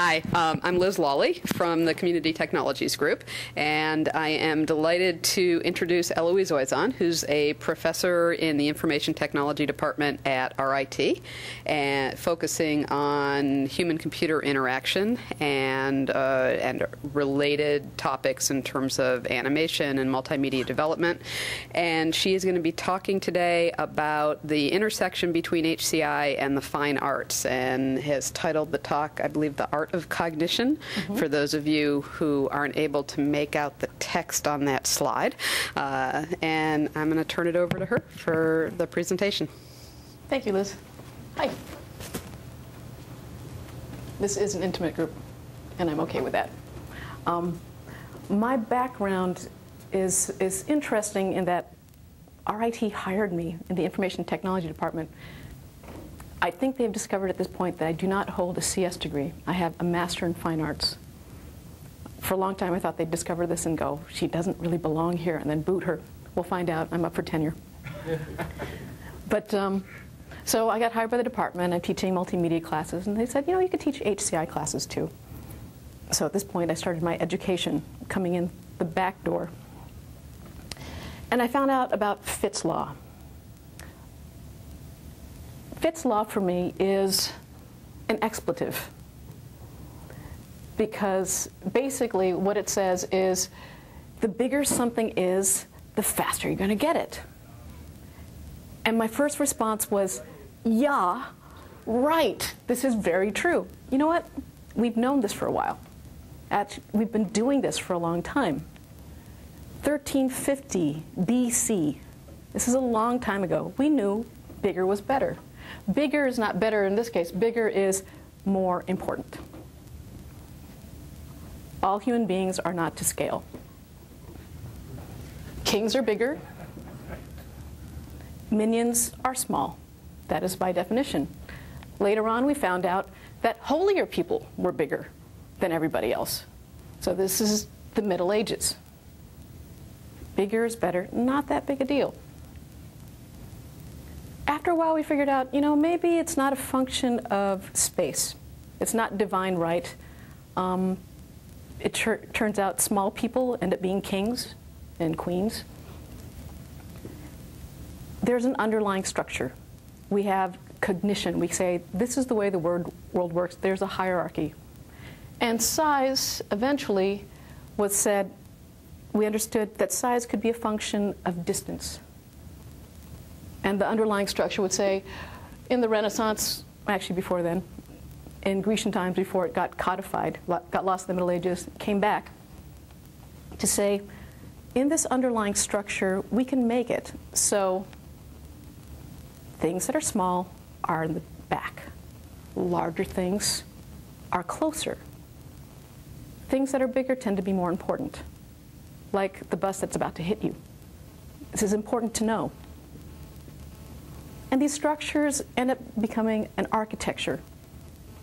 Hi, um, I'm Liz Lawley from the Community Technologies Group, and I am delighted to introduce Eloise Oyzon, who's a professor in the Information Technology Department at RIT, and focusing on human-computer interaction and uh, and related topics in terms of animation and multimedia development. And she is going to be talking today about the intersection between HCI and the fine arts, and has titled the talk, I believe, "The Art of cognition mm-hmm. for those of you who aren't able to make out the text on that slide. Uh, and I'm going to turn it over to her for the presentation. Thank you, Liz. Hi. This is an intimate group, and I'm okay with that. Um, my background is, is interesting in that RIT hired me in the Information Technology Department I think they've discovered at this point that I do not hold a CS degree. I have a Master in Fine Arts. For a long time, I thought they'd discover this and go, she doesn't really belong here, and then boot her. We'll find out. I'm up for tenure. but um, so I got hired by the department. I'm teaching multimedia classes, and they said, you know, you could teach HCI classes too. So at this point, I started my education coming in the back door. And I found out about Fitts Law. Fitts law for me is an expletive because basically what it says is the bigger something is, the faster you're going to get it. And my first response was, yeah, right, this is very true. You know what? We've known this for a while. Actually, we've been doing this for a long time. 1350 BC, this is a long time ago, we knew bigger was better. Bigger is not better in this case. Bigger is more important. All human beings are not to scale. Kings are bigger. Minions are small. That is by definition. Later on, we found out that holier people were bigger than everybody else. So this is the Middle Ages. Bigger is better, not that big a deal after a while, we figured out, you know, maybe it's not a function of space. It's not divine right. Um, it turns out small people end up being kings and queens. There's an underlying structure. We have cognition. We say, this is the way the word, world works. There's a hierarchy. And size eventually was said, we understood that size could be a function of distance. And the underlying structure would say, in the Renaissance, actually before then, in Grecian times before it got codified, got lost in the Middle Ages, came back to say, in this underlying structure, we can make it so things that are small are in the back. Larger things are closer. Things that are bigger tend to be more important, like the bus that's about to hit you. This is important to know. And these structures end up becoming an architecture,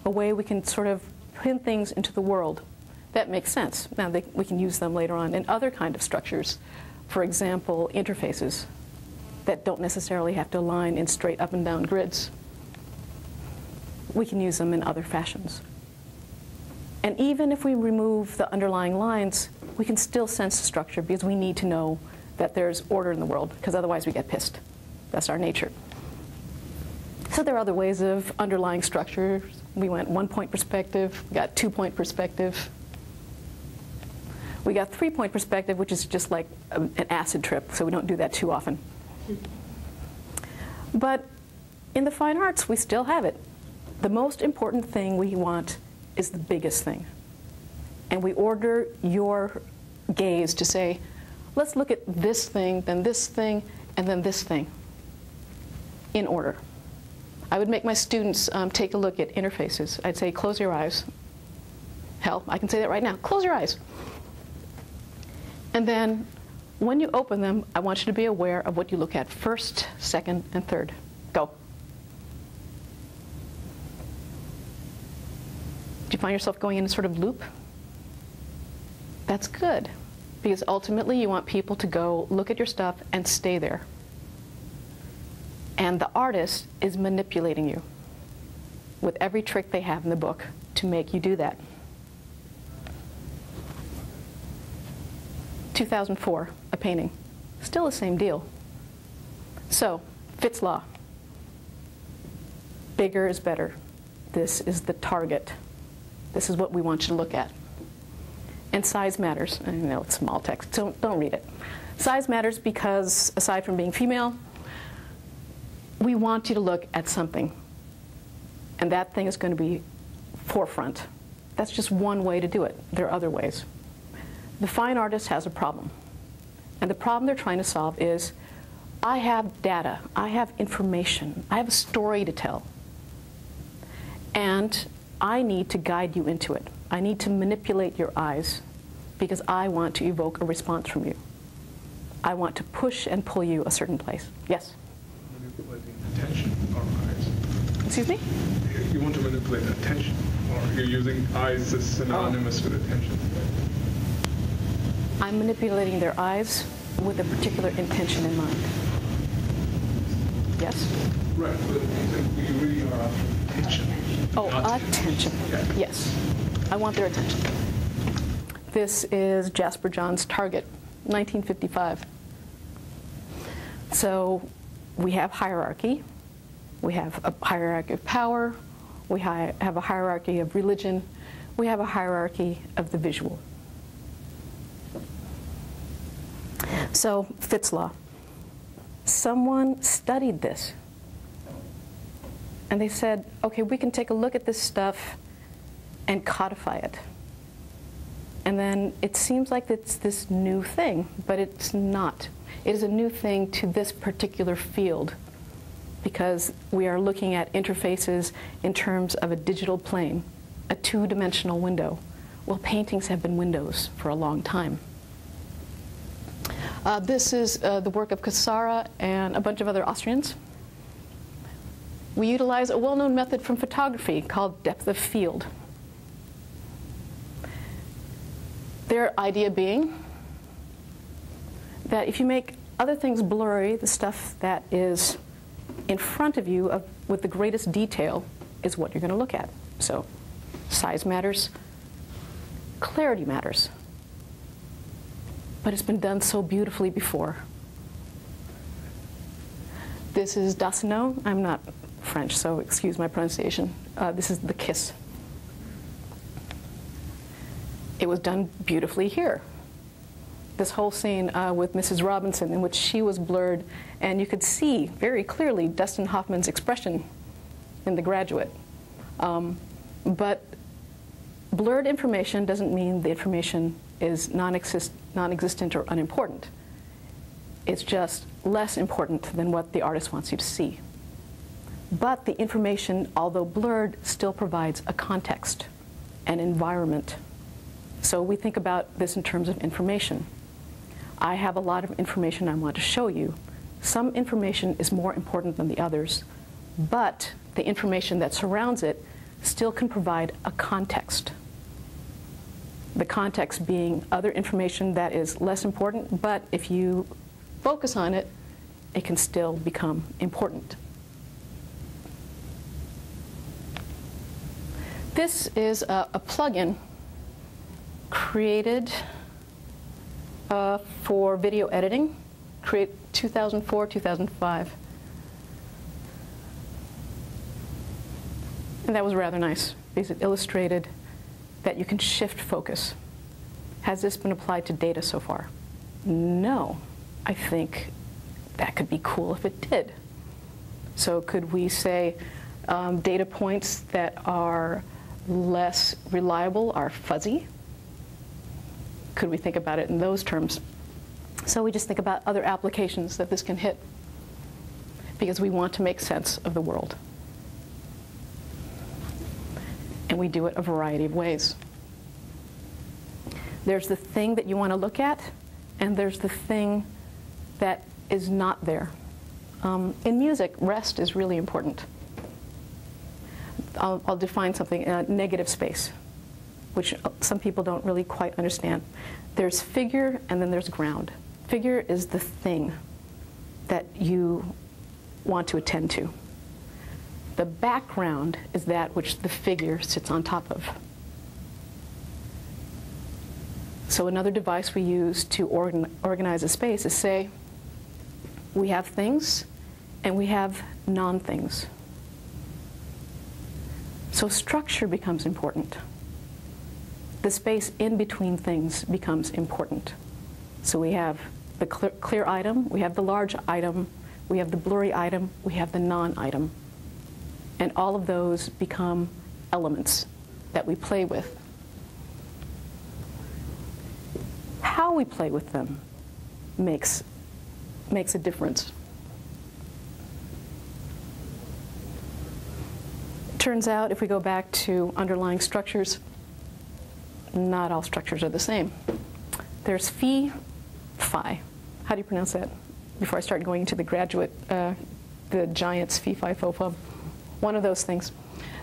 a way we can sort of pin things into the world. That makes sense. Now they, we can use them later on in other kind of structures. For example, interfaces that don't necessarily have to align in straight up and down grids. We can use them in other fashions. And even if we remove the underlying lines, we can still sense the structure because we need to know that there's order in the world, because otherwise we get pissed. That's our nature. So there are other ways of underlying structure. We went one point perspective, we got two point perspective. We got three point perspective, which is just like a, an acid trip, so we don't do that too often. But in the fine arts, we still have it. The most important thing we want is the biggest thing. And we order your gaze to say, let's look at this thing, then this thing, and then this thing in order. I would make my students um, take a look at interfaces. I'd say, close your eyes. Hell, I can say that right now. Close your eyes. And then when you open them, I want you to be aware of what you look at first, second, and third. Go. Do you find yourself going in a sort of loop? That's good, because ultimately you want people to go look at your stuff and stay there. And the artist is manipulating you with every trick they have in the book to make you do that. 2004, a painting. Still the same deal. So, Fitts Law. Bigger is better. This is the target. This is what we want you to look at. And size matters. I know it's small text, don't, don't read it. Size matters because, aside from being female, we want you to look at something. And that thing is going to be forefront. That's just one way to do it. There are other ways. The fine artist has a problem. And the problem they're trying to solve is I have data, I have information, I have a story to tell. And I need to guide you into it. I need to manipulate your eyes because I want to evoke a response from you. I want to push and pull you a certain place. Yes? Attention or eyes. Excuse me? You want to manipulate attention, or you're using eyes as synonymous with attention. I'm manipulating their eyes with a particular intention in mind. Yes? Right, but you really are after attention. Oh, not- attention. Yeah. Yes. I want their attention. This is Jasper Johns' Target, 1955. So we have hierarchy. We have a hierarchy of power. We hi- have a hierarchy of religion. We have a hierarchy of the visual. So, Fitts Law. Someone studied this. And they said, okay, we can take a look at this stuff and codify it. And then it seems like it's this new thing, but it's not. It is a new thing to this particular field because we are looking at interfaces in terms of a digital plane, a two dimensional window. Well, paintings have been windows for a long time. Uh, this is uh, the work of Cassara and a bunch of other Austrians. We utilize a well known method from photography called depth of field. Their idea being that if you make other things blurry, the stuff that is in front of you of, with the greatest detail is what you're going to look at. So, size matters, clarity matters. But it's been done so beautifully before. This is Dassault. I'm not French, so excuse my pronunciation. Uh, this is the kiss. It was done beautifully here. This whole scene uh, with Mrs. Robinson, in which she was blurred, and you could see very clearly Dustin Hoffman's expression in The Graduate. Um, but blurred information doesn't mean the information is non-exist- non-existent or unimportant. It's just less important than what the artist wants you to see. But the information, although blurred, still provides a context, an environment. So we think about this in terms of information. I have a lot of information I want to show you. Some information is more important than the others, but the information that surrounds it still can provide a context. The context being other information that is less important, but if you focus on it, it can still become important. This is a, a plugin created uh, for video editing, create 2004, 2005. And that was rather nice because it illustrated that you can shift focus. Has this been applied to data so far? No. I think that could be cool if it did. So could we say um, data points that are less reliable are fuzzy? Could we think about it in those terms? So we just think about other applications that this can hit because we want to make sense of the world. And we do it a variety of ways. There's the thing that you want to look at, and there's the thing that is not there. Um, in music, rest is really important. I'll, I'll define something uh, negative space, which some people don't really quite understand. There's figure and then there's ground. Figure is the thing that you want to attend to. The background is that which the figure sits on top of. So another device we use to organ organize a space is say, we have things and we have non-things. So structure becomes important. The space in between things becomes important. So we have the clear, clear item, we have the large item, we have the blurry item, we have the non-item. And all of those become elements that we play with. How we play with them makes, makes a difference. Turns out, if we go back to underlying structures, not all structures are the same. There's phi, phi. How do you pronounce that? Before I start going into the graduate, uh, the giants, phi, phi, fo, fum. One of those things.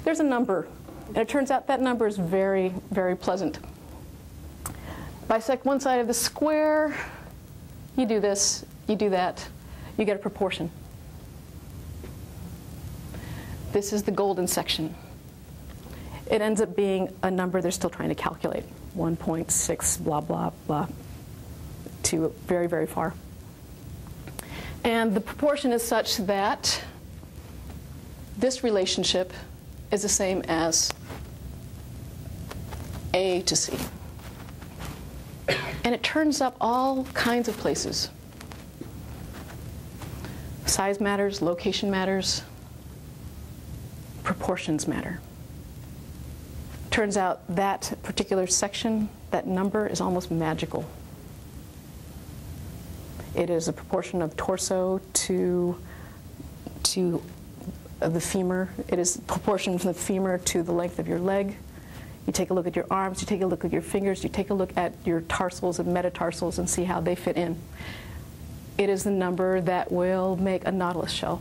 There's a number, and it turns out that number is very, very pleasant. Bisect one side of the square, you do this, you do that, you get a proportion. This is the golden section. It ends up being a number they're still trying to calculate 1.6, blah, blah, blah, to very, very far. And the proportion is such that this relationship is the same as A to C. And it turns up all kinds of places. Size matters, location matters, proportions matter. Turns out that particular section, that number, is almost magical. It is a proportion of torso to, to the femur. It is proportion from the femur to the length of your leg. You take a look at your arms, you take a look at your fingers, you take a look at your tarsals and metatarsals and see how they fit in. It is the number that will make a nautilus shell.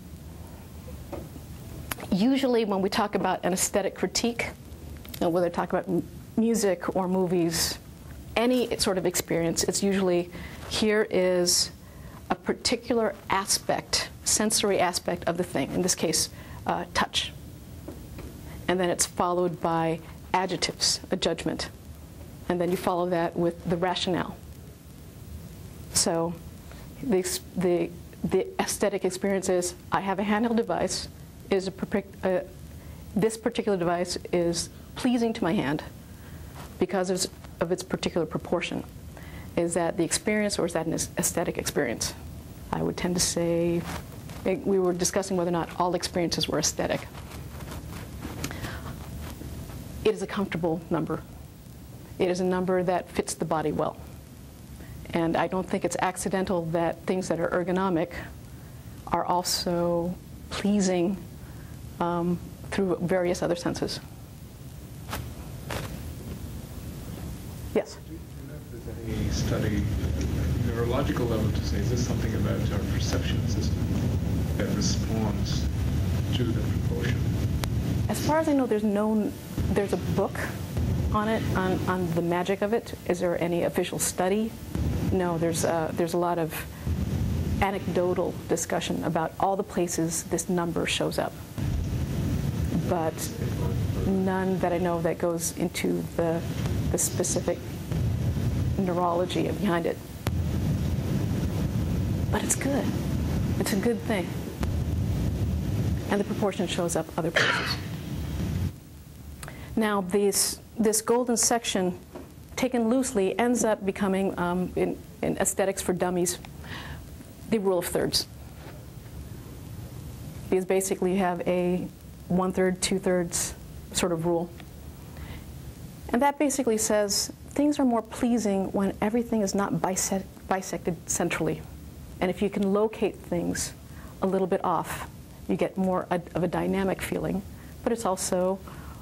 usually when we talk about an aesthetic critique, you know, whether we talk about music or movies, any sort of experience, it's usually here is a particular aspect, sensory aspect of the thing, in this case, uh, touch. And then it's followed by adjectives, a judgment. And then you follow that with the rationale. So the, the, the aesthetic experience is I have a handheld device, is a, uh, this particular device is pleasing to my hand because of its, of its particular proportion. Is that the experience or is that an aesthetic experience? I would tend to say, we were discussing whether or not all experiences were aesthetic. It is a comfortable number. It is a number that fits the body well. And I don't think it's accidental that things that are ergonomic are also pleasing um, through various other senses. Yes? Do you know if there's any study, neurological level, to say, is this something about our perception system that responds to the proportion? As far as I know, there's no, there's a book on it, on, on the magic of it. Is there any official study? No, there's, uh, there's a lot of anecdotal discussion about all the places this number shows up but none that I know that goes into the, the specific neurology behind it. But it's good. It's a good thing. And the proportion shows up other places. Now, these, this golden section, taken loosely, ends up becoming, um, in, in aesthetics for dummies, the rule of thirds. Because basically you have a one third, two thirds sort of rule. And that basically says things are more pleasing when everything is not bisect, bisected centrally. And if you can locate things a little bit off, you get more of a dynamic feeling, but it's also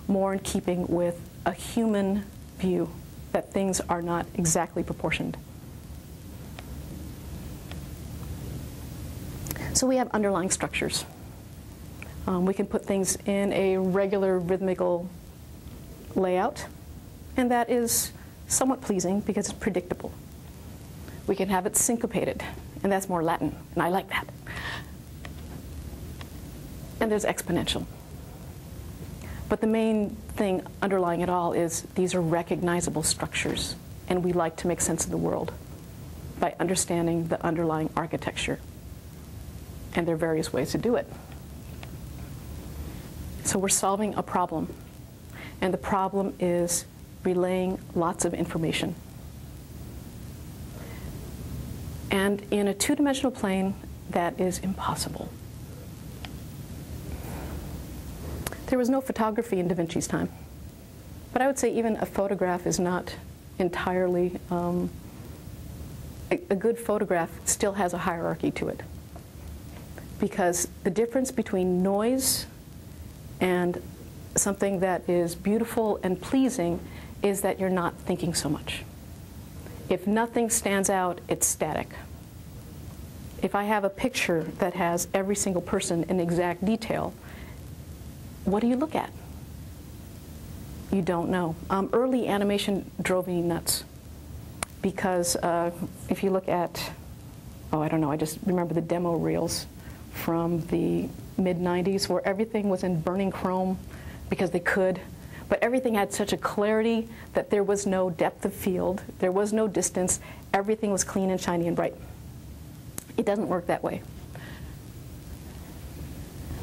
more in keeping with a human view that things are not exactly proportioned. So we have underlying structures. Um, we can put things in a regular rhythmical layout, and that is somewhat pleasing because it's predictable. We can have it syncopated, and that's more Latin, and I like that. And there's exponential. But the main thing underlying it all is these are recognizable structures, and we like to make sense of the world by understanding the underlying architecture. And there are various ways to do it. So we're solving a problem, and the problem is relaying lots of information. And in a two dimensional plane, that is impossible. There was no photography in Da Vinci's time. But I would say even a photograph is not entirely, um, a, a good photograph still has a hierarchy to it. Because the difference between noise and something that is beautiful and pleasing is that you're not thinking so much. If nothing stands out, it's static. If I have a picture that has every single person in exact detail, what do you look at? You don't know. Um, early animation drove me nuts because uh, if you look at, oh, I don't know, I just remember the demo reels from the mid 90s where everything was in burning chrome because they could. But everything had such a clarity that there was no depth of field, there was no distance, everything was clean and shiny and bright. It doesn't work that way.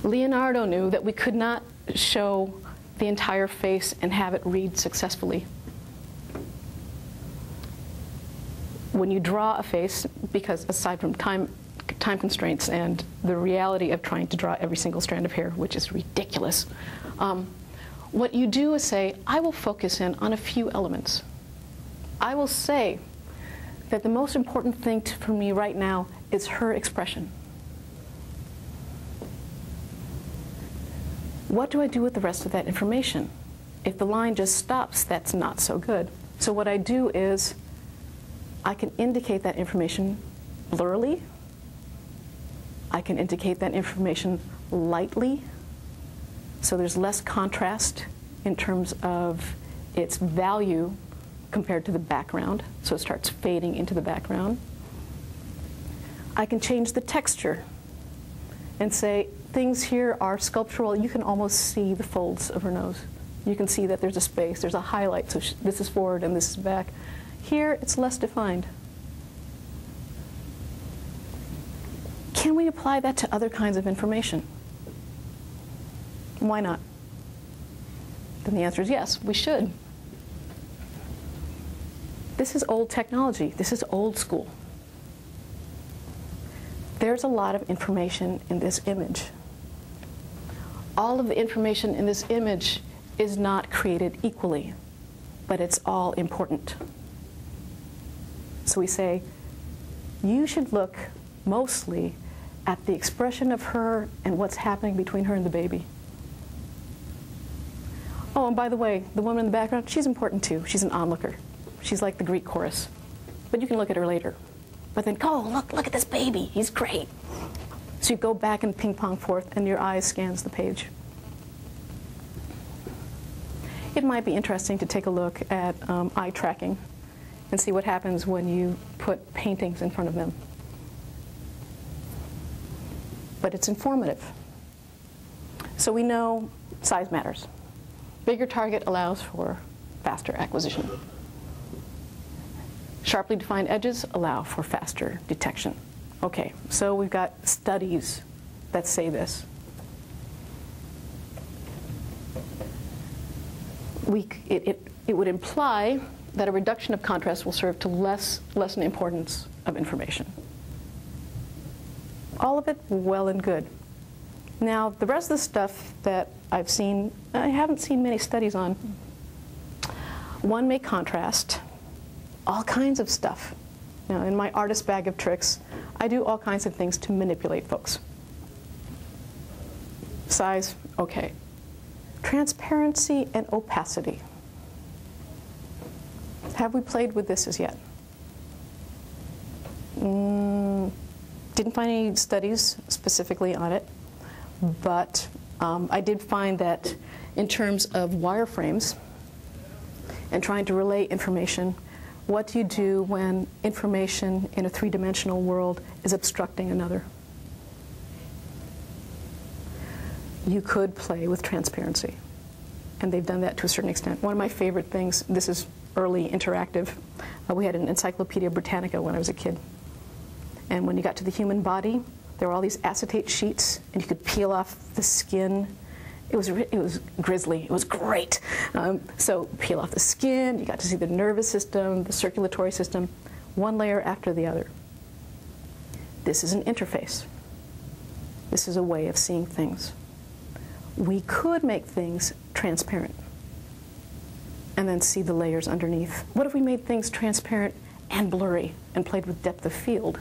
Leonardo knew that we could not show the entire face and have it read successfully. When you draw a face, because aside from time, time constraints and the reality of trying to draw every single strand of hair, which is ridiculous, um, what you do is say, I will focus in on a few elements. I will say that the most important thing to, for me right now is her expression. What do I do with the rest of that information? If the line just stops, that's not so good. So what I do is I can indicate that information blurrily. I can indicate that information lightly. So there's less contrast in terms of its value compared to the background. So it starts fading into the background. I can change the texture and say things here are sculptural. You can almost see the folds of her nose. You can see that there's a space, there's a highlight, so this is forward and this is back. Here, it's less defined. Can we apply that to other kinds of information? Why not? Then the answer is yes, we should. This is old technology. This is old school. There's a lot of information in this image all of the information in this image is not created equally, but it's all important. So we say, you should look mostly at the expression of her and what's happening between her and the baby. Oh, and by the way, the woman in the background, she's important too. She's an onlooker. She's like the Greek chorus. But you can look at her later. But then, oh, look, look at this baby. He's great. So you go back and ping pong forth, and your eye scans the page. It might be interesting to take a look at um, eye tracking and see what happens when you put paintings in front of them. But it's informative. So we know size matters. Bigger target allows for faster acquisition. Sharply defined edges allow for faster detection. Okay, so we've got studies that say this. we, it, it, it would imply that a reduction of contrast will serve to less, lessen importance of information. All of it well and good. Now, the rest of the stuff that I've seen, I haven't seen many studies on. One may contrast all kinds of stuff. Now, in my artist bag of tricks, I do all kinds of things to manipulate folks. Size, okay. Transparency and opacity. Have we played with this as yet? Mm, didn't find any studies specifically on it, but um, I did find that in terms of wireframes and trying to relay information, what do you do when information in a three dimensional world is obstructing another? You could play with transparency, and they've done that to a certain extent. One of my favorite things, this is early interactive, uh, we had an Encyclopedia Britannica when I was a kid. And when you got to the human body, there were all these acetate sheets, and you could peel off the skin. It was, it was grisly. It was great. Um, so peel off the skin. You got to see the nervous system, the circulatory system, one layer after the other. This is an interface. This is a way of seeing things. We could make things transparent and then see the layers underneath. What if we made things transparent and blurry and played with depth of field?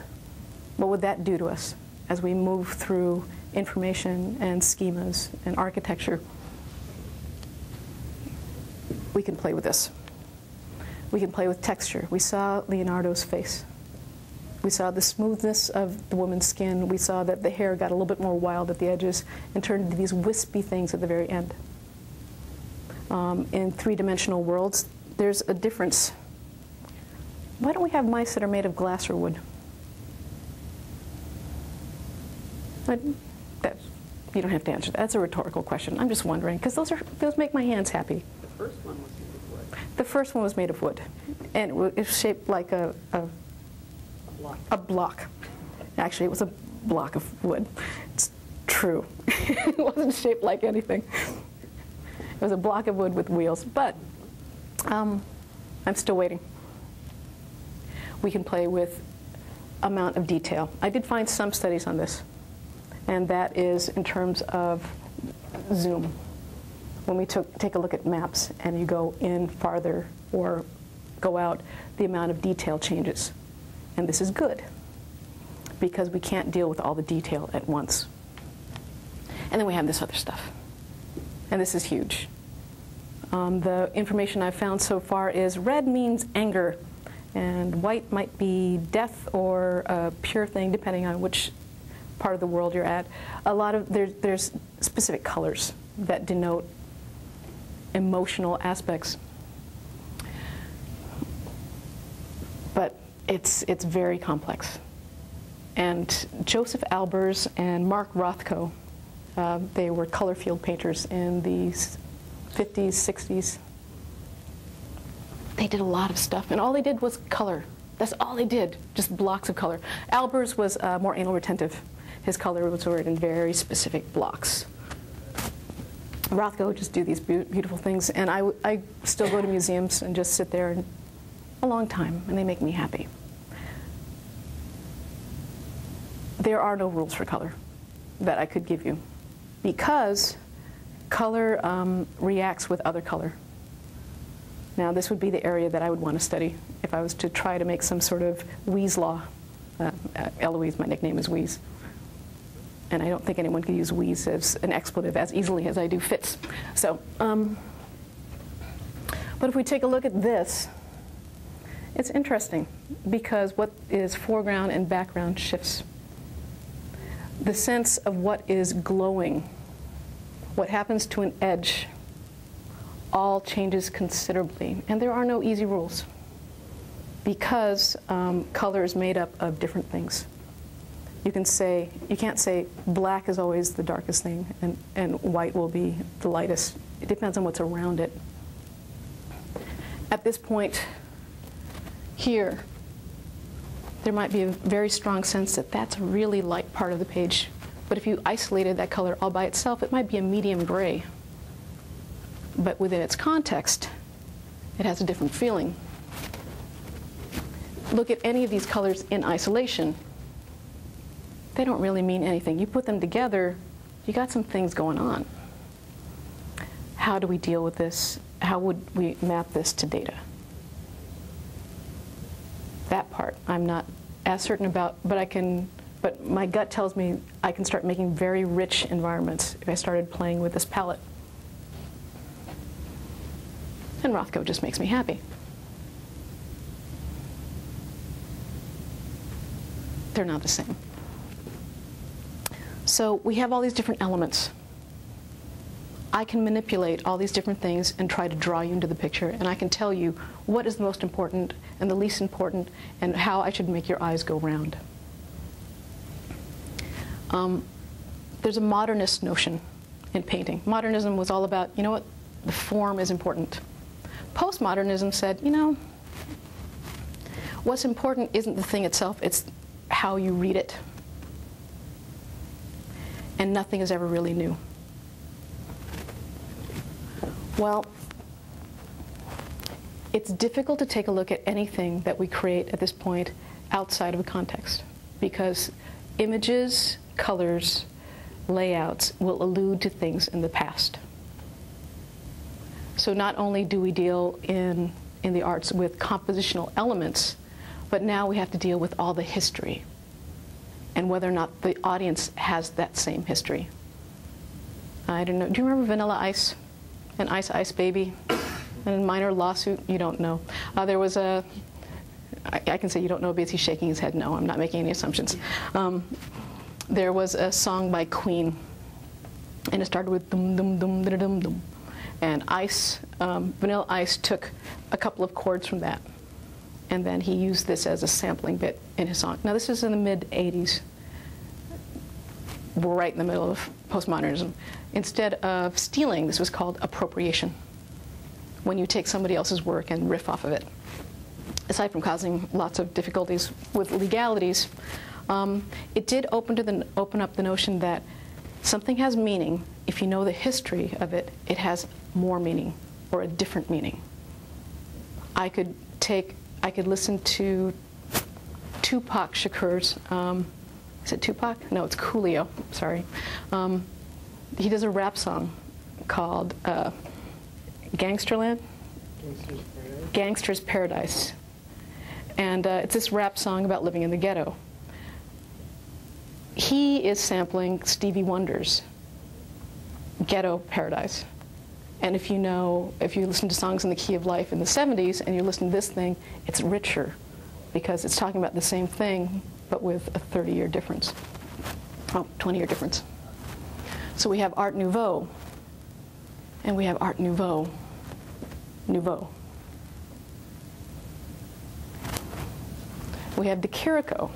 What would that do to us as we move through information and schemas and architecture? We can play with this. We can play with texture. We saw Leonardo's face. We saw the smoothness of the woman's skin. We saw that the hair got a little bit more wild at the edges and turned into these wispy things at the very end. Um, in three-dimensional worlds, there's a difference. Why don't we have mice that are made of glass or wood? I, that, you don't have to answer that. That's a rhetorical question. I'm just wondering because those are those make my hands happy. The first one was made of wood. The first one was made of wood, and it wa- it was shaped like a, a, Block. a block. Actually, it was a block of wood. It's true. it wasn't shaped like anything. It was a block of wood with wheels, but um, I'm still waiting. We can play with amount of detail. I did find some studies on this, and that is in terms of zoom. When we took, take a look at maps and you go in farther or go out, the amount of detail changes. And this is good because we can't deal with all the detail at once. And then we have this other stuff. And this is huge. Um, the information I've found so far is red means anger, and white might be death or a pure thing, depending on which part of the world you're at. A lot of there, there's specific colors that denote emotional aspects. But it's it's very complex. And Josef Albers and Mark Rothko, uh, they were color field painters in the 50s, 60s. They did a lot of stuff, and all they did was color. That's all they did, just blocks of color. Albers was uh, more anal retentive. His color was stored in very specific blocks. Rothko would just do these beau- beautiful things, and I, I still go to museums and just sit there a long time, and they make me happy. There are no rules for color that I could give you because color um, reacts with other color. Now, this would be the area that I would want to study if I was to try to make some sort of Wheeze law. Uh, uh, Eloise, my nickname is Wheeze. And I don't think anyone could use Wheeze as an expletive as easily as I do Fitts. So, um, but if we take a look at this, it's interesting because what is foreground and background shifts. The sense of what is glowing, what happens to an edge, all changes considerably. And there are no easy rules because um, color is made up of different things. You can say, you can't say black is always the darkest thing and, and white will be the lightest. It depends on what's around it. At this point here, there might be a very strong sense that that's a really light part of the page. But if you isolated that color all by itself, it might be a medium gray. but within its context, it has a different feeling. Look at any of these colors in isolation. They don't really mean anything. You put them together, you got some things going on. How do we deal with this? How would we map this to data? That part I'm not as certain about, but I can but my gut tells me I can start making very rich environments if I started playing with this palette. And Rothko just makes me happy. They're not the same. So we have all these different elements. I can manipulate all these different things and try to draw you into the picture, and I can tell you what is the most important and the least important, and how I should make your eyes go round. Um, there's a modernist notion in painting. Modernism was all about, you know what, the form is important. Postmodernism said, you know, what's important isn't the thing itself, it's how you read it and nothing is ever really new. Well, it's difficult to take a look at anything that we create at this point outside of a context because images, colors, layouts will allude to things in the past. So not only do we deal in, in the arts with compositional elements, but now we have to deal with all the history and whether or not the audience has that same history. I don't know. Do you remember Vanilla Ice and Ice Ice Baby? And a minor lawsuit, you don't know. Uh, there was a, I, I, can say you don't know because he's shaking his head no, I'm not making any assumptions. Um, there was a song by Queen, and it started with dum dum dum dum dum dum. And Ice, um, Vanilla Ice took a couple of chords from that and then he used this as a sampling bit in his song. Now, this is in the mid 80s. We're right in the middle of postmodernism. Instead of stealing, this was called appropriation, when you take somebody else's work and riff off of it. Aside from causing lots of difficulties with legalities, um, it did open, to the, open up the notion that something has meaning if you know the history of it, it has more meaning or a different meaning. I could take I could listen to Tupac Shakur's, um, is it Tupac? No, it's Coolio, sorry. Um, he does a rap song called uh, Gangsterland? Gangster's Paradise. And uh, it's this rap song about living in the ghetto. He is sampling Stevie Wonder's Ghetto Paradise. And if you know, if you listen to songs in the key of life in the 70s and you listen to this thing, it's richer because it's talking about the same thing but with a 30 year difference. Oh, 20 year difference. So we have Art Nouveau and we have Art Nouveau. Nouveau. We have De Chirico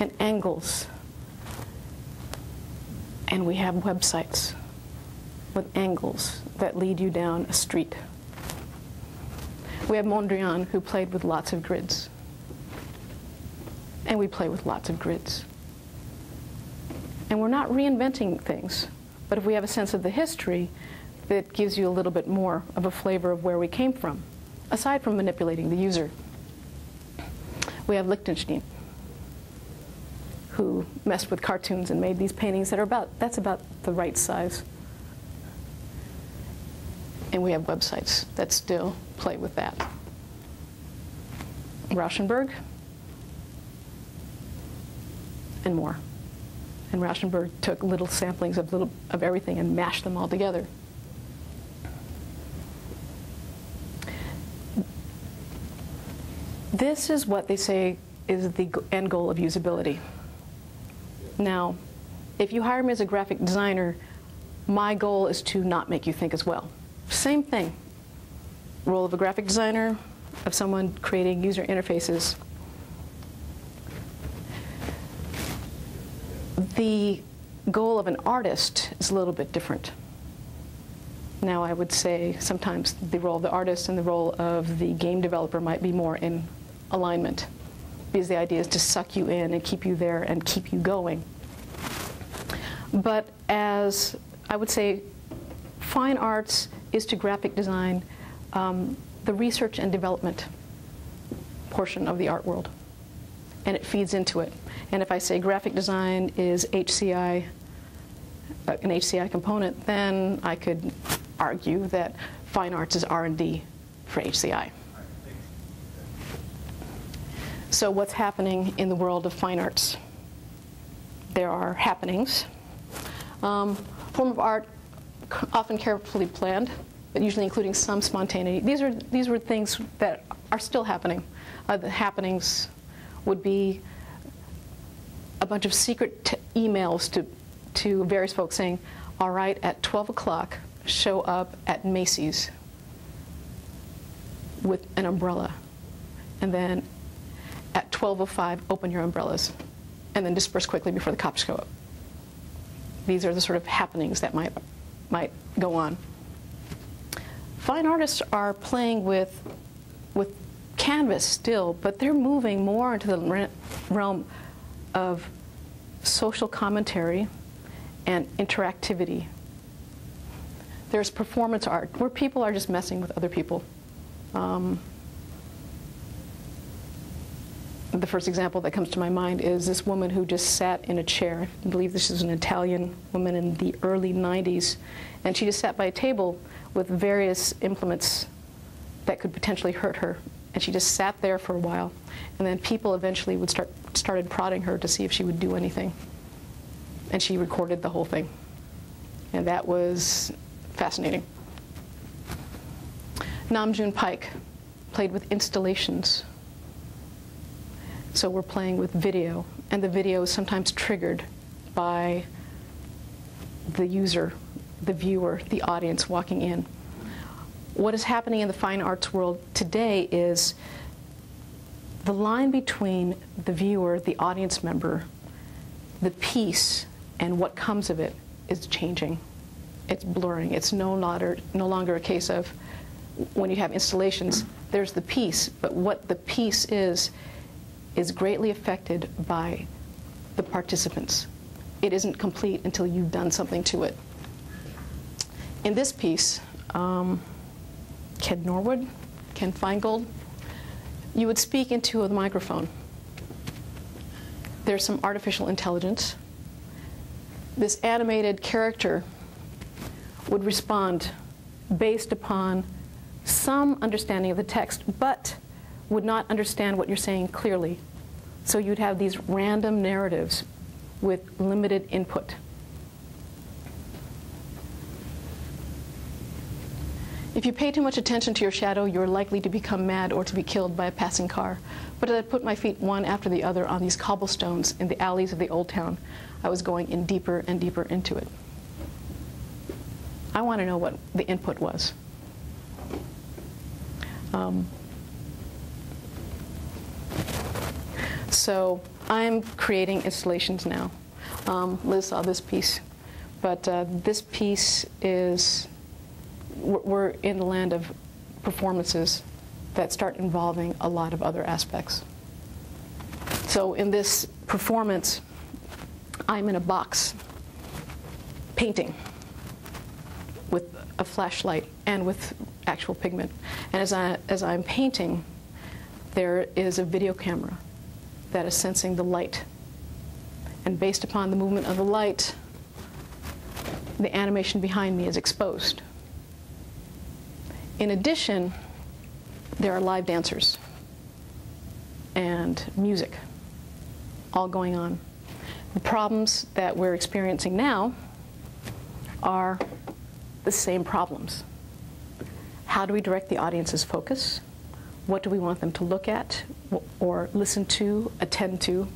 and Engels. And we have websites with angles that lead you down a street. We have Mondrian, who played with lots of grids. And we play with lots of grids. And we're not reinventing things, but if we have a sense of the history, that gives you a little bit more of a flavor of where we came from, aside from manipulating the user. We have Lichtenstein, who messed with cartoons and made these paintings that are about, that's about the right size. And we have websites that still play with that. Rauschenberg and more. And Rauschenberg took little samplings of, little, of everything and mashed them all together. This is what they say is the end goal of usability. Now, if you hire me as a graphic designer, my goal is to not make you think as well. Same thing. Role of a graphic designer, of someone creating user interfaces. The goal of an artist is a little bit different. Now, I would say sometimes the role of the artist and the role of the game developer might be more in alignment because the idea is to suck you in and keep you there and keep you going. But as I would say, fine arts is to graphic design um, the research and development portion of the art world. And it feeds into it. And if I say graphic design is HCI, uh, an HCI component, then I could argue that fine arts is R&D for HCI. So what's happening in the world of fine arts? There are happenings. Um, form of art often carefully planned, but usually including some spontaneity. These are these were things that are still happening. Uh, the happenings would be a bunch of secret emails to to various folks saying, "All right, at 12 o'clock, show up at Macy's with an umbrella, and then at 12:05, open your umbrellas, and then disperse quickly before the cops show up." These are the sort of happenings that might might go on. Fine artists are playing with, with canvas still, but they're moving more into the realm of social commentary and interactivity. There's performance art, where people are just messing with other people. Um, the first example that comes to my mind is this woman who just sat in a chair. I believe this is an Italian woman in the early 90s. And she just sat by a table with various implements that could potentially hurt her. And she just sat there for a while. And then people eventually would start started prodding her to see if she would do anything. And she recorded the whole thing. And that was fascinating. Nam June Paik played with installations so we're playing with video, and the video is sometimes triggered by the user, the viewer, the audience walking in. What is happening in the fine arts world today is the line between the viewer, the audience member, the piece, and what comes of it is changing. It's blurring. It's no longer, no longer a case of when you have installations, there's the piece, but what the piece is is greatly affected by the participants. It isn't complete until you've done something to it. In this piece, um, Ken Norwood, Ken Feingold, you would speak into a microphone. There's some artificial intelligence. This animated character would respond based upon some understanding of the text, but would not understand what you're saying clearly. So you'd have these random narratives with limited input. If you pay too much attention to your shadow, you're likely to become mad or to be killed by a passing car. But as I put my feet one after the other on these cobblestones in the alleys of the old town, I was going in deeper and deeper into it. I want to know what the input was. Um, So I'm creating installations now. Um, Liz saw this piece, but uh, this piece is, we're in the land of performances that start involving a lot of other aspects. So in this performance, I'm in a box painting with a flashlight and with actual pigment. And as, I, as I'm painting, there is a video camera that is sensing the light. And based upon the movement of the light, the animation behind me is exposed. In addition, there are live dancers and music all going on. The problems that we're experiencing now are the same problems. How do we direct the audience's focus? What do we want them to look at or listen to, attend to?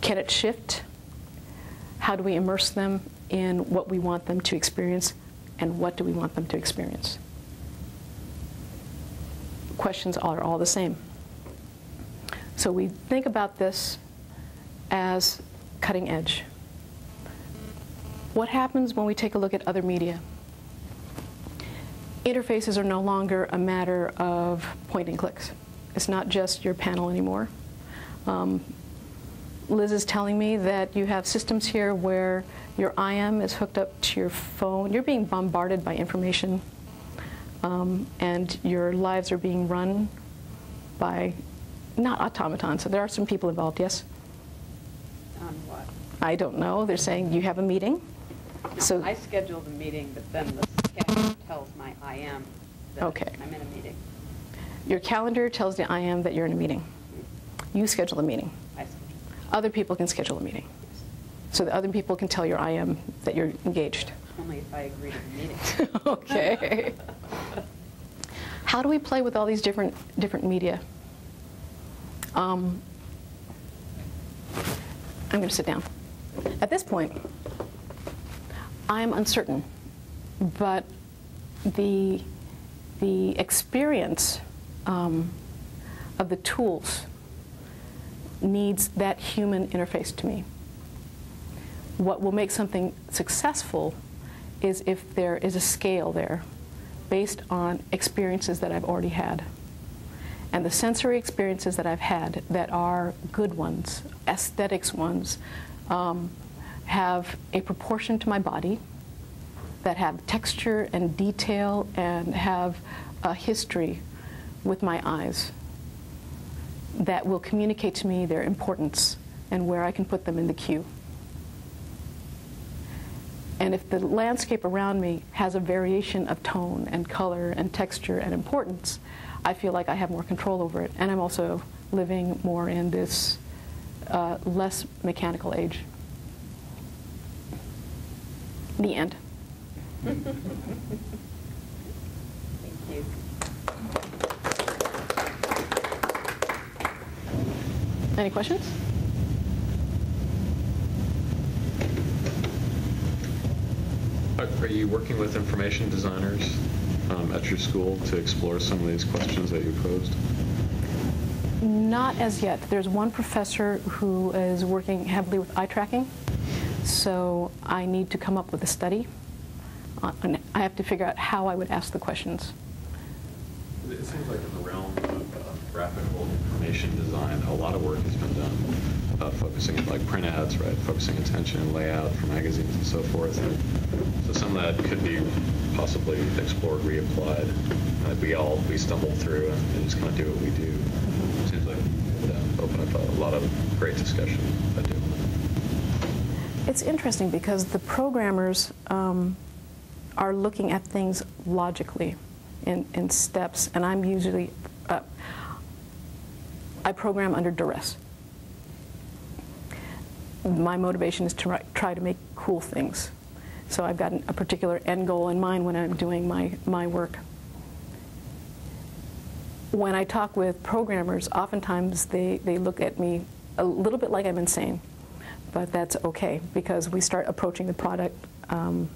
Can it shift? How do we immerse them in what we want them to experience and what do we want them to experience? Questions are all the same. So we think about this as cutting edge. What happens when we take a look at other media? Interfaces are no longer a matter of point and clicks. It's not just your panel anymore. Um, Liz is telling me that you have systems here where your IM is hooked up to your phone. You're being bombarded by information, um, and your lives are being run by not automatons. So there are some people involved. Yes. On what? I don't know. They're saying you have a meeting. So I schedule the meeting, but then the schedule tells my IM that Okay. I'm in a meeting. your calendar tells the IM that you're in a meeting. You schedule a meeting. I schedule. Other people can schedule a meeting. So the other people can tell your IM that you're engaged. Only if I agree to the meeting. okay. How do we play with all these different different media? Um, I'm going to sit down. At this point, I'm uncertain, but the the experience um, of the tools needs that human interface to me. What will make something successful is if there is a scale there based on experiences that I've already had. And the sensory experiences that I've had that are good ones, aesthetics ones, um, have a proportion to my body, that have texture and detail and have a history with my eyes that will communicate to me their importance and where I can put them in the queue. And if the landscape around me has a variation of tone and color and texture and importance, I feel like I have more control over it. And I'm also living more in this uh, less mechanical age. The end. Thank you. Any questions? Are you working with information designers um, at your school to explore some of these questions that you posed? Not as yet. There's one professor who is working heavily with eye tracking, so I need to come up with a study. Uh, and I have to figure out how I would ask the questions. It seems like in the realm of uh, graphical information design, a lot of work has been done uh, focusing on like print ads, right? Focusing attention and layout for magazines and so forth. And so some of that could be possibly explored, reapplied. Like we all we stumble through and, and just kind of do what we do. Seems like it would uh, open up a lot of great discussion. I do. It's interesting because the programmers um, are looking at things logically in, in steps, and I'm usually, uh, I program under duress. My motivation is to try to make cool things. So I've got a particular end goal in mind when I'm doing my, my work. When I talk with programmers, oftentimes they, they look at me a little bit like I'm insane but that's okay because we start approaching the product um,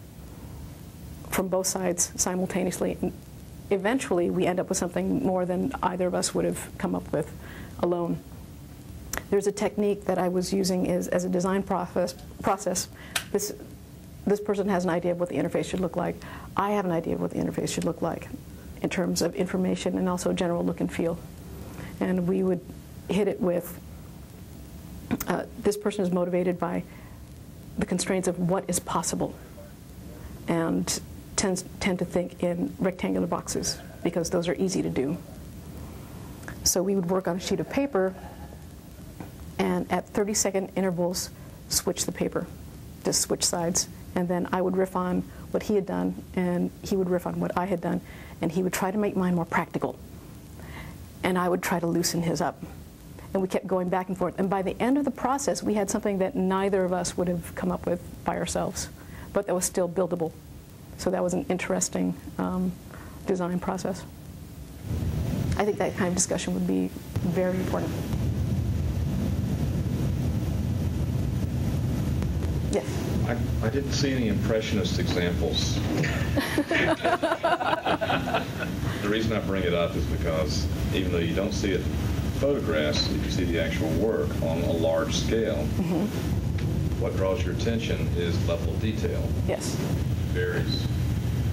from both sides simultaneously. And eventually, we end up with something more than either of us would have come up with alone. There's a technique that I was using is as a design process. Process. This this person has an idea of what the interface should look like. I have an idea of what the interface should look like in terms of information and also general look and feel. And we would hit it with uh, this person is motivated by the constraints of what is possible and tends, tend to think in rectangular boxes because those are easy to do. So we would work on a sheet of paper and at 30 second intervals switch the paper, just switch sides. And then I would riff on what he had done and he would riff on what I had done and he would try to make mine more practical. And I would try to loosen his up and we kept going back and forth. And by the end of the process, we had something that neither of us would have come up with by ourselves, but that was still buildable. So that was an interesting um, design process. I think that kind of discussion would be very important. Yes. I, I didn't see any impressionist examples. the reason I bring it up is because even though you don't see it in photographs, if you see the actual work on a large scale, what draws your attention is level of detail. Yes. Varies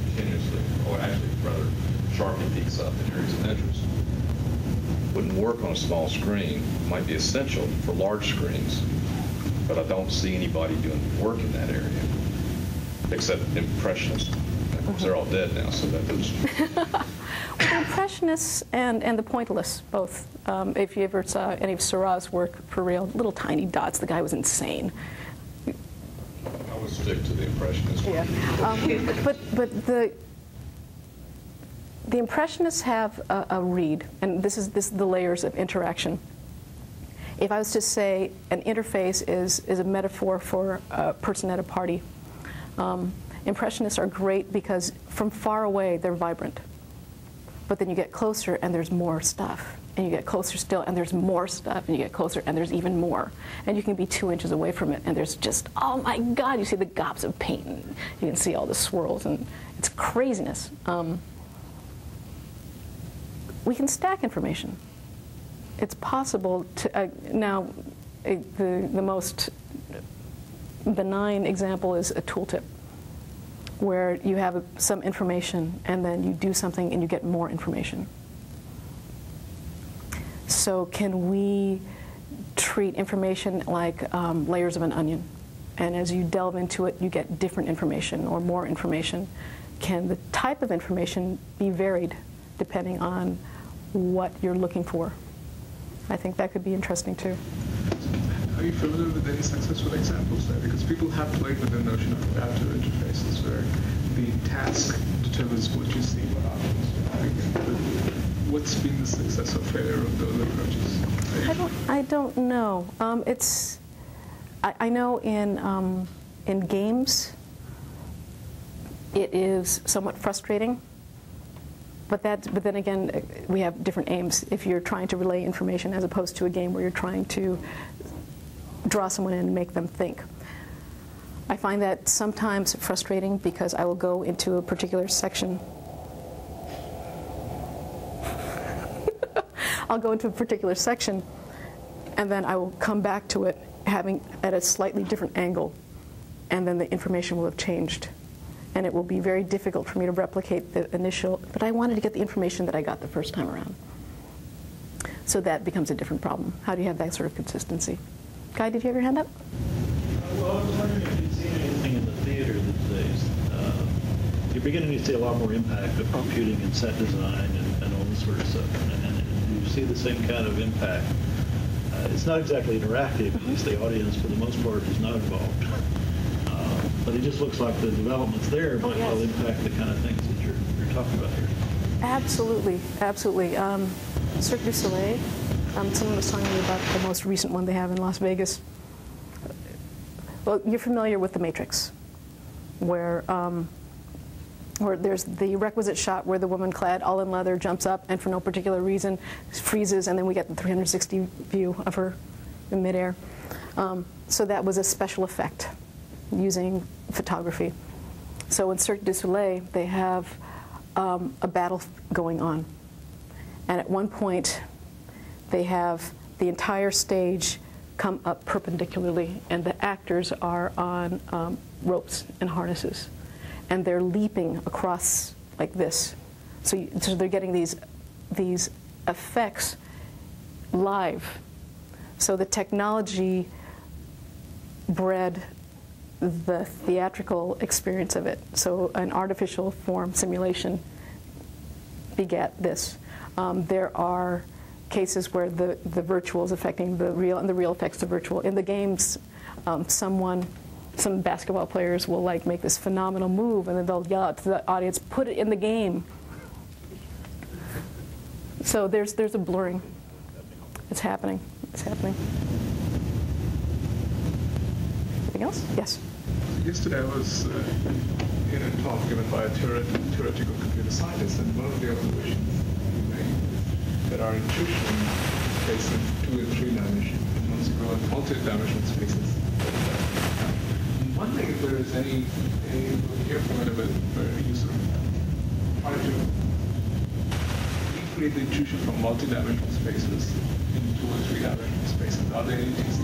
continuously, or actually rather sharply peaks up in areas of interest. Wouldn't work on a small screen, might be essential for large screens. but I don't see anybody doing work in that area, except impressionists. Of course, they're all dead now, so that does. The Impressionists and, and the pointillists, both. Um, if you ever saw any of Seurat's work for real, little tiny dots, the guy was insane. Stick to the impressionists. Yeah. Um, but but the the Impressionists have a, a read, and this is this is the layers of interaction. If I was to say an interface is is a metaphor for a person at a party, um, Impressionists are great because from far away they're vibrant, but then you get closer and there's more stuff. And you get closer still, and there's more stuff, and you get closer, and there's even more. And you can be two inches away from it, and there's just, oh my God, you see the gobs of paint, and you can see all the swirls, and it's craziness. Um, we can stack information. It's possible to, uh, now, uh, the, the most benign example is a tooltip where you have some information and then you do something and you get more information. So can we treat information like um, layers of an onion? And as you delve into it, you get different information or more information. Can the type of information be varied depending on what you're looking for? I think that could be interesting too. Are you familiar with any successful examples there? Because people have played with the notion of adaptive interfaces where the task determines what you see, what happens. What's been the success or failure of those approaches? I don't, I don't know. Um, it's, I, I, know in, um, in games, it is somewhat frustrating. But that, but then again, we have different aims. If you're trying to relay information as opposed to a game where you're trying to draw someone in and make them think. I find that sometimes frustrating because I will go into a particular section. I'll go into a particular section and then I will come back to it having at a slightly different angle and then the information will have changed and it will be very difficult for me to replicate the initial but I wanted to get the information that I got the first time around. So that becomes a different problem. How do you have that sort of consistency? Guy, did you have your hand up? Well, I was wondering if you'd seen anything in the theater these days. Uh, you're beginning to see a lot more impact of computing and set design and, and all this sort of stuff. And, and, you see the same kind of impact. Uh, it's not exactly interactive, at least the audience for the most part is not involved. Uh, but it just looks like the developments there oh, might yes. well impact the kind of things that you're, you're talking about here. Absolutely, absolutely. Um, Cirque du Soleil um, someone was telling me about the most recent one they have in Las Vegas. Well, you're familiar with The Matrix, where um, where there's the requisite shot where the woman clad all in leather jumps up and for no particular reason freezes, and then we get the 360 view of her in midair. Um, so that was a special effect using photography. So in Cirque du Soleil, they have um, a battle going on. And at one point, they have the entire stage come up perpendicularly, and the actors are on um, ropes and harnesses, and they're leaping across like this. So, you, so they're getting these these effects live. So the technology bred the theatrical experience of it. So an artificial form simulation beget this. Um, there are cases where the, the virtual is affecting the real and the real affects the virtual. In the games, um, someone, some basketball players will like make this phenomenal move and then they'll yell out to the audience, put it in the game. So there's, there's a blurring. It's happening. It's happening. Anything else? Yes. Yesterday I was uh, in a talk given by a theoretical computer scientist, and one of the observations he made that our intuition takes in two and three dimensions. And once you go multi-dimensional spaces, wondering if there is any, any here point of it where you sort of try to recreate the intuition from multi-dimensional spaces in two or three dimensional spaces. Are there any techniques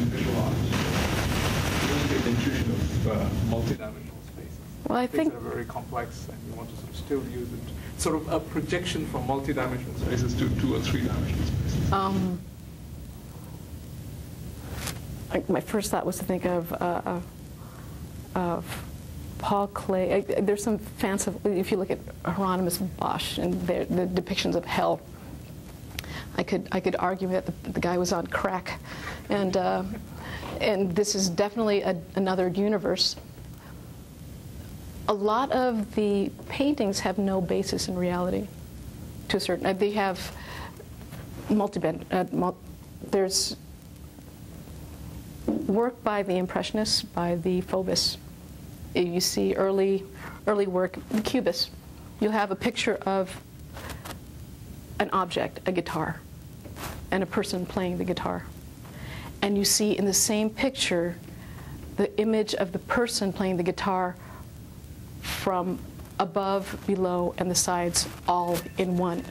in visual art to the intuition of uh, multi-dimensional spaces? Well, I think are very complex, and you want to sort of still use it sort of a projection from multi-dimensional spaces to two or three-dimensional spaces? Um, my first thought was to think of, uh, of Paul Klee. There's some fanciful, if you look at Hieronymus Bosch and their, the depictions of hell, I could, I could argue that the, the guy was on crack. And, uh, and this is definitely a, another universe. A lot of the paintings have no basis in reality to a certain, uh, they have multi-band, uh, mul- there's work by the Impressionists, by the Fauvists. You see early, early work, the Cubists. You'll have a picture of an object, a guitar, and a person playing the guitar. And you see in the same picture the image of the person playing the guitar from above, below, and the sides all in one.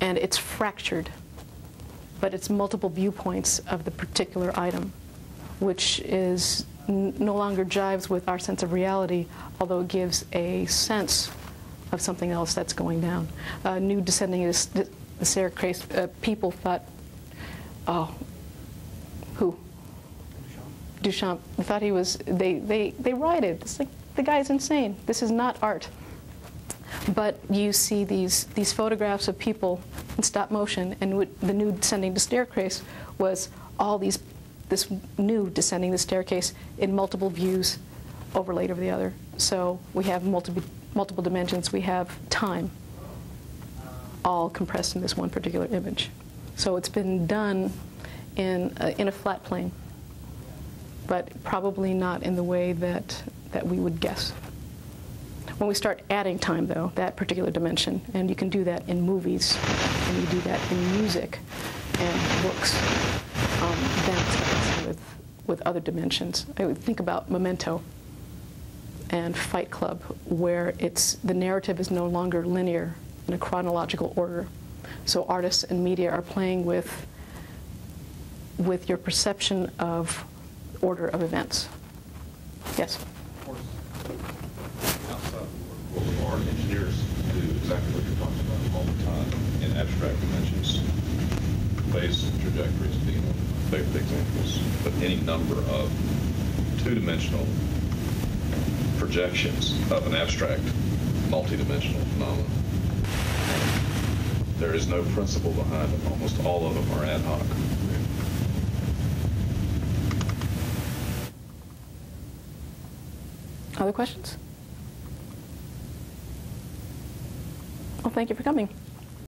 And it's fractured, but it's multiple viewpoints of the particular item, which is no longer jives with our sense of reality, although it gives a sense of something else that's going down. Uh, nude descending is the staircase. Uh, people thought, oh, who? Duchamp. They thought he was. They they they rioted. It's like the guy's insane. This is not art. But you see these these photographs of people in stop motion, and the nude descending the staircase was all these this nude descending the staircase in multiple views, overlaid over the other. So we have multiple multiple dimensions. We have time, all compressed in this one particular image. So it's been done in a, in a flat plane, but probably not in the way that that we would guess. When we start adding time, though, that particular dimension, and you can do that in movies, and you do that in music and books, um, with, with other dimensions. I would think about Memento and Fight Club, where it's the narrative is no longer linear in a chronological order. So artists and media are playing with with your perception of order of events. Yes. Art, engineers do exactly what you're talking about all the time in abstract dimensions. Phase trajectories being one favorite examples, but any number of two-dimensional projections of an abstract, multi-dimensional phenomenon. There is no principle behind them. Almost all of them are ad hoc. Other questions? Well, thank you for coming.